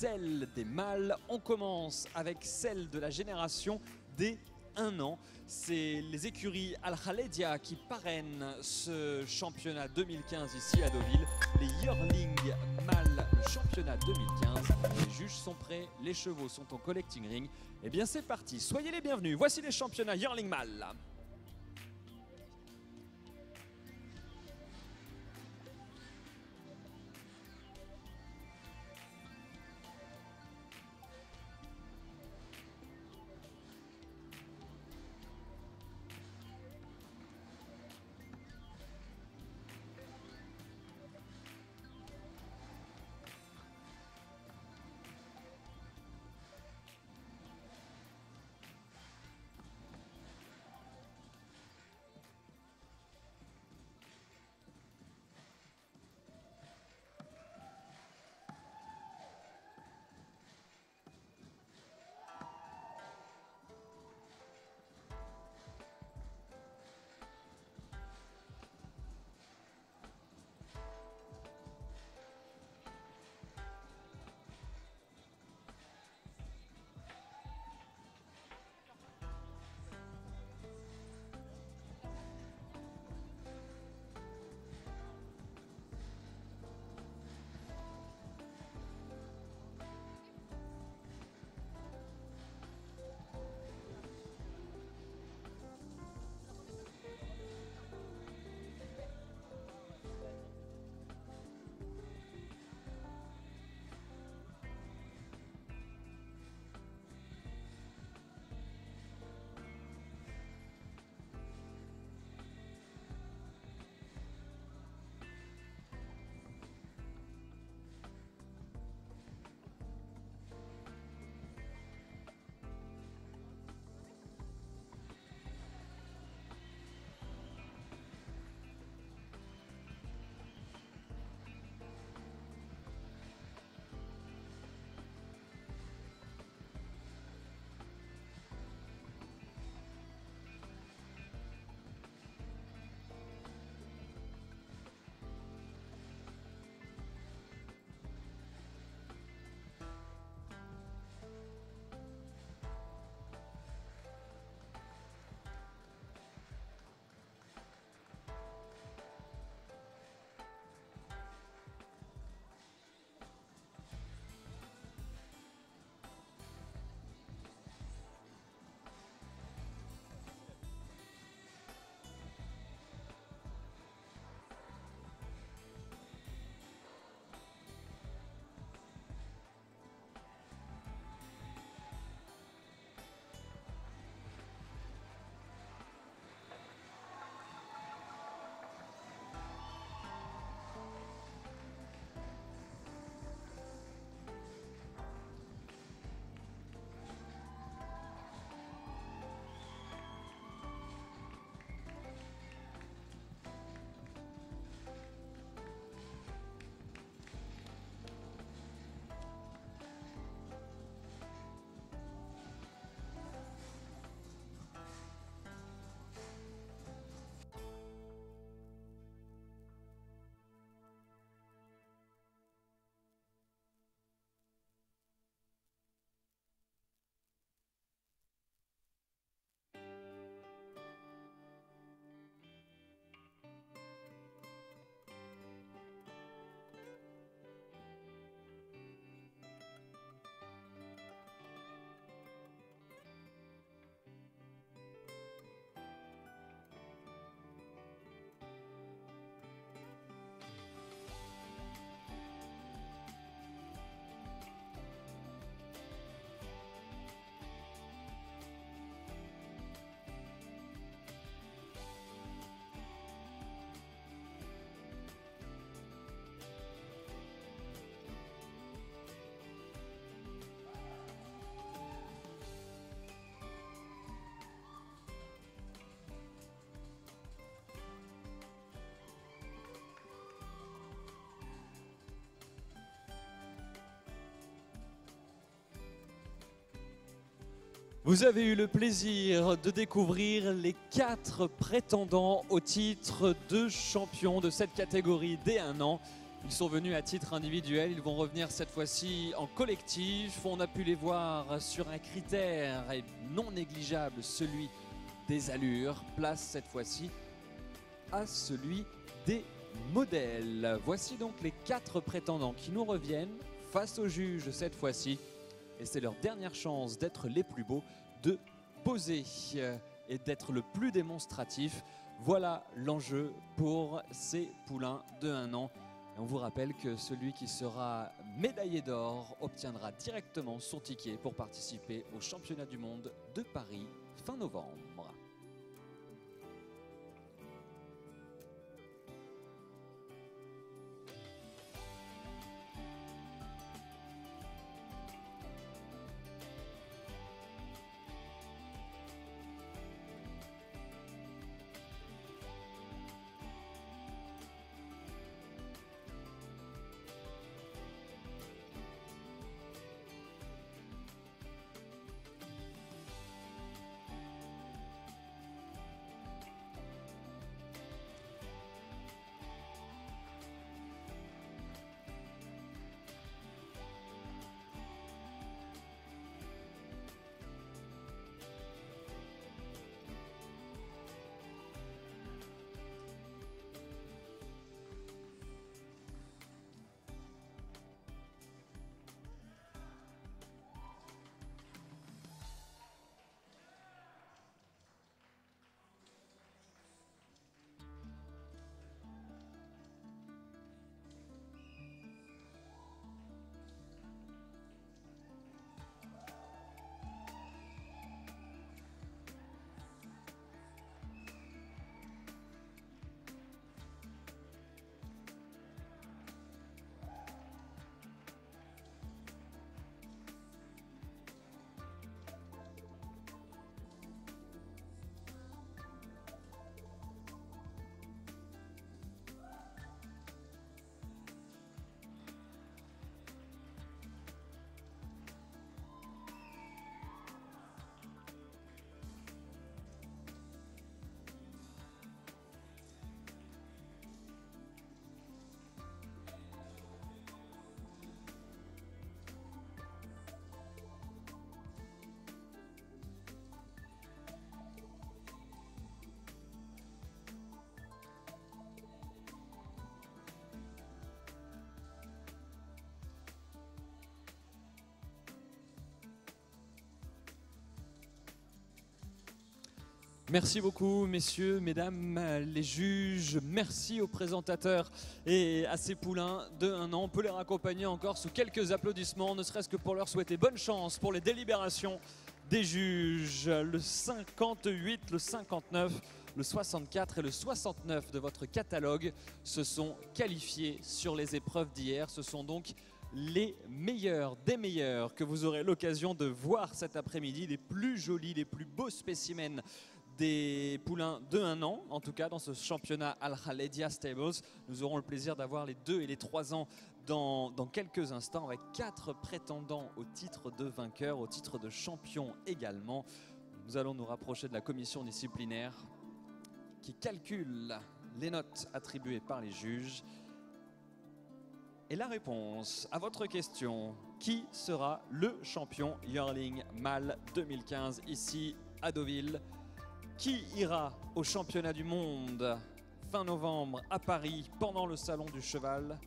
celle des mâles. On commence avec celle de la génération des 1 an. C'est les écuries Al Khaledia qui parrainent ce championnat 2015 ici à Deauville. Les Yearling mâles, le championnat 2015. Les juges sont prêts, les chevaux sont en collecting ring. Eh bien c'est parti, soyez les bienvenus. Voici les championnats Yearling mâles. Vous avez eu le plaisir de découvrir les quatre prétendants au titre de champion de cette catégorie dès un an. Ils sont venus à titre individuel, ils vont revenir cette fois-ci en collectif. On a pu les voir sur un critère non négligeable, celui des allures. Place cette fois-ci à celui des modèles. Voici donc les quatre prétendants qui nous reviennent face au juge cette fois-ci. Et c'est leur dernière chance d'être les plus beaux, de poser et d'être le plus démonstratif. Voilà l'enjeu pour ces poulains de 1 an. Et on vous rappelle que celui qui sera médaillé d'or obtiendra directement son ticket pour participer au championnat du monde de Paris fin novembre. Merci beaucoup, messieurs, mesdames, les juges. Merci aux présentateurs et à ces poulains de un an. On peut les raccompagner encore sous quelques applaudissements, ne serait-ce que pour leur souhaiter bonne chance pour les délibérations des juges. Le 58, le 59, le 64 et le 69 de votre catalogue se sont qualifiés sur les épreuves d'hier. Ce sont donc les meilleurs des meilleurs que vous aurez l'occasion de voir cet après-midi, les plus jolis, les plus beaux spécimens des poulains de 1 an, en tout cas dans ce championnat Al Khaledia Stables. Nous aurons le plaisir d'avoir les 2 et les 3 ans dans, quelques instants avec quatre prétendants au titre de vainqueur, au titre de champion également. Nous allons nous rapprocher de la commission disciplinaire qui calcule les notes attribuées par les juges. Et la réponse à votre question, qui sera le champion Yearling Mal 2015 ici à Deauville? Qui ira au championnat du monde fin novembre à Paris pendant le salon du cheval?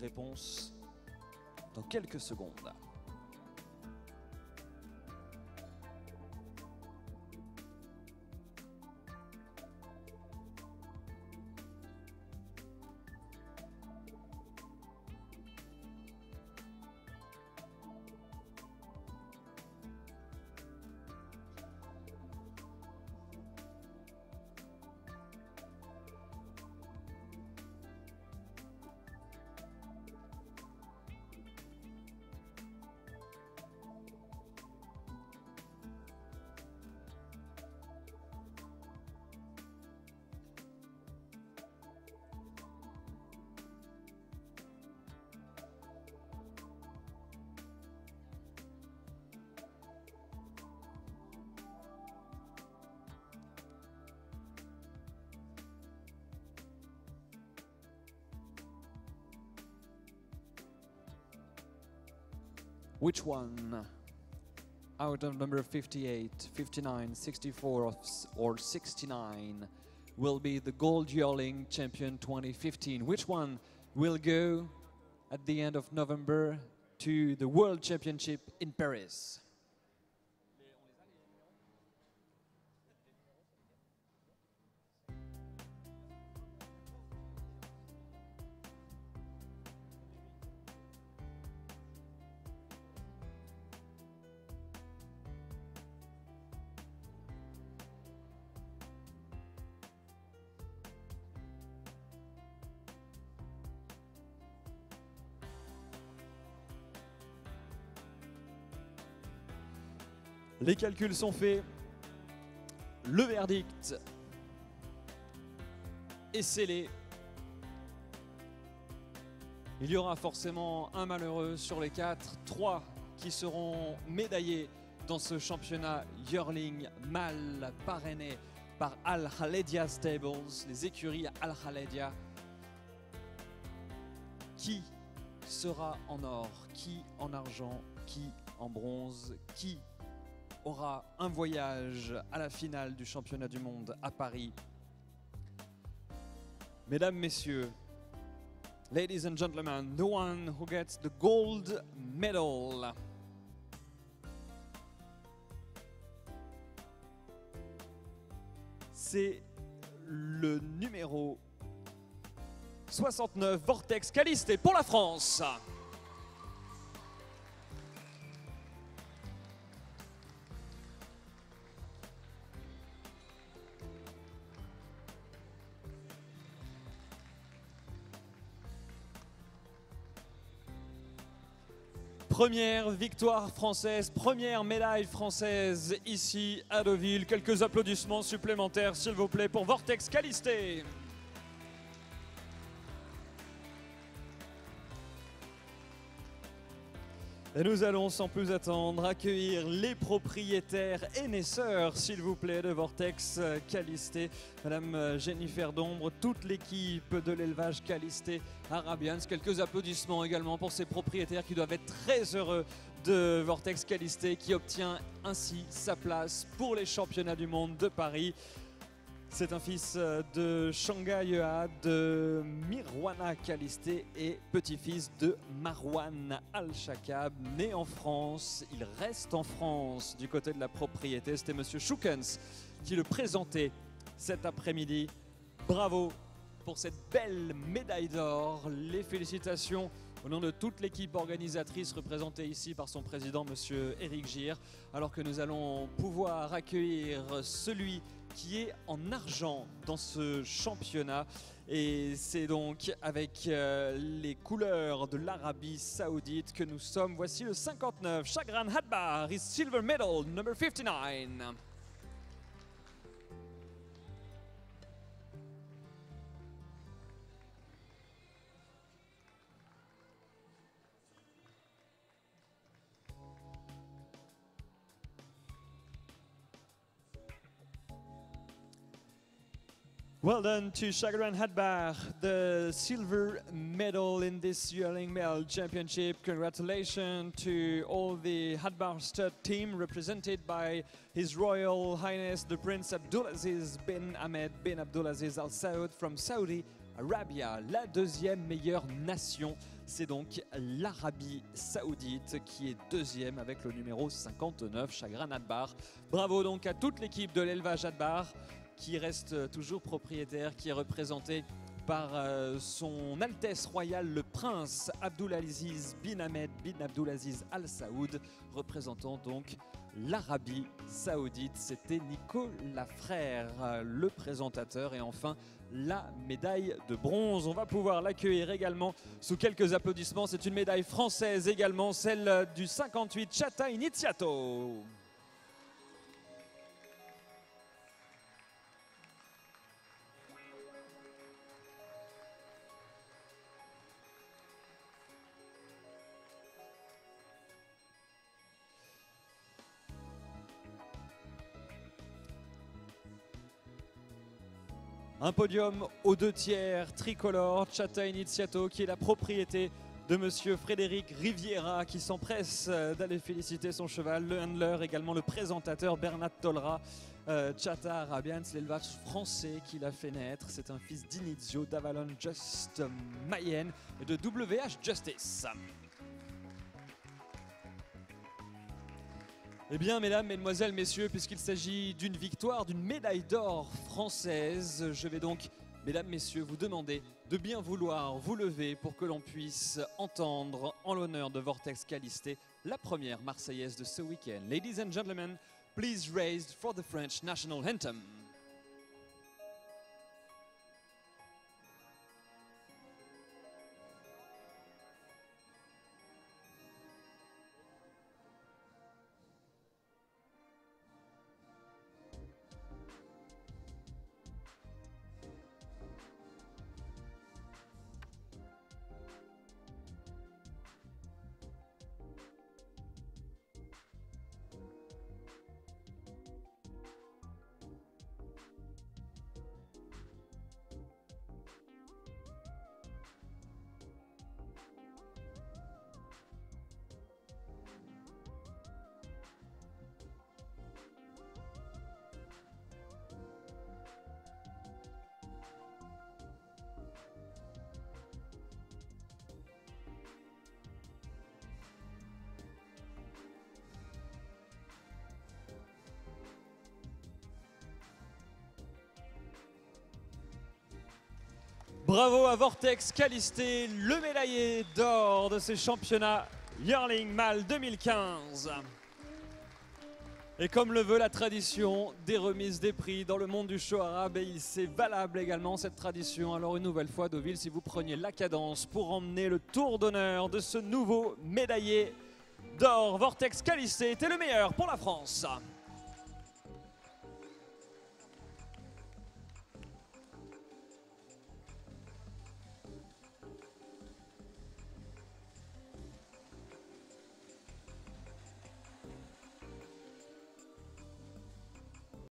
Réponse dans quelques secondes. Which one out of number 58, 59, 64 or 69 will be the gold yearling champion 2015? Which one will go at the end of November to the World Championship in Paris? Les calculs sont faits. Le verdict est scellé. Il y aura forcément un malheureux sur les quatre, trois qui seront médaillés dans ce championnat Yearling mal parrainé par Al Khaledia Stables, les écuries Al Khaledia. Qui sera en or, qui en argent, qui en bronze, qui aura un voyage à la finale du championnat du monde à Paris. Mesdames, Messieurs, ladies and gentlemen, the one who gets the gold medal. C'est le numéro 69, Vortex Caliste pour la France. Première victoire française, première médaille française ici à Deauville. Quelques applaudissements supplémentaires s'il vous plaît pour Vortex Calisté. Et nous allons sans plus attendre accueillir les propriétaires et naisseurs, s'il vous plaît, de Vortex Calisté. Madame Jennifer Dombre, toute l'équipe de l'élevage Calisté Arabians. Quelques applaudissements également pour ces propriétaires qui doivent être très heureux de Vortex Calisté qui obtient ainsi sa place pour les championnats du monde de Paris. C'est un fils euh, de Shanghai de Mirwana Kalisté et petit-fils de Marwan Al-Shakab, né en France. Il reste en France du côté de la propriété. C'était Monsieur Shukens qui le présentait cet après-midi. Bravo pour cette belle médaille d'or. Les félicitations au nom de toute l'équipe organisatrice représentée ici par son président, Monsieur Eric Gir, alors que nous allons pouvoir accueillir celui qui est en argent dans ce championnat. Et c'est donc avec euh, les couleurs de l'Arabie Saoudite que nous sommes. Voici le 59, Chagran Hadbar, is silver medal, number 59. Well done to Shagran Hadbar, the silver medal in this yearling male championship. Congratulations to all the Hadbar stud team represented by His Royal Highness the Prince Abdulaziz bin Ahmed bin Abdulaziz Al Saud from Saudi Arabia, la deuxième meilleure nation. C'est donc l'Arabie Saoudite qui est deuxième avec le numéro 59, Chagrin Hadbar. Bravo donc à toute l'équipe de l'élevage Hadbar qui reste toujours propriétaire, qui est représenté par euh, son Altesse Royale le Prince Abdulaziz bin Ahmed bin Abdulaziz Al Saoud, représentant donc l'Arabie Saoudite. C'était Nico Lafrère, euh, le présentateur, et enfin la médaille de bronze. On va pouvoir l'accueillir également sous quelques applaudissements. C'est une médaille française également, celle du 58 Chata Iniziato. Un podium aux deux tiers tricolore, Chata Iniziato, qui est la propriété de monsieur Frédéric Riviera qui s'empresse d'aller féliciter son cheval, le handler, également le présentateur Bernard Tolra. Euh, Chata Arabian, c'est l'élevage français qui l'a fait naître. C'est un fils d'Inizio, d'Avalon Just Mayenne et de WH Justice. Eh bien, mesdames, mesdemoiselles, messieurs, puisqu'il s'agit d'une victoire, d'une médaille d'or française, je vais donc, mesdames, messieurs, vous demander de bien vouloir vous lever pour que l'on puisse entendre, en l'honneur de Vortex Calisté, la première Marseillaise de ce week-end. Ladies and gentlemen, please raise for the French national anthem. Bravo à Vortex Calisté, le médaillé d'or de ces championnats Yearling Mal 2015. Et comme le veut la tradition des remises des prix dans le monde du show arabe, et c'est valable également cette tradition. Alors une nouvelle fois, Deauville, si vous preniez la cadence pour emmener le tour d'honneur de ce nouveau médaillé d'or, Vortex Calisté était le meilleur pour la France.